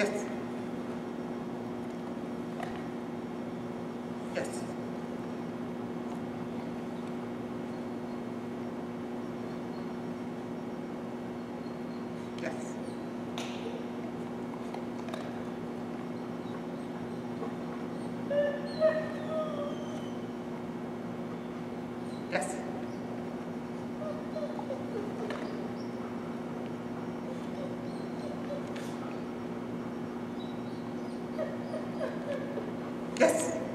Yes. Yes. Yes. Yes. Yes.